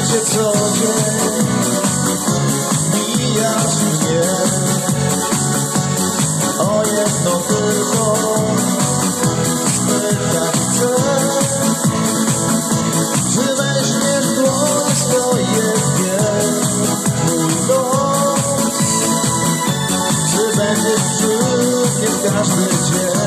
życie co dzień mija ci wiem O jedno tylko. Spytać chcę Czy weźmiesz w dłoń swoje dwie mój Czy będziesz przy mnie każdy dzień?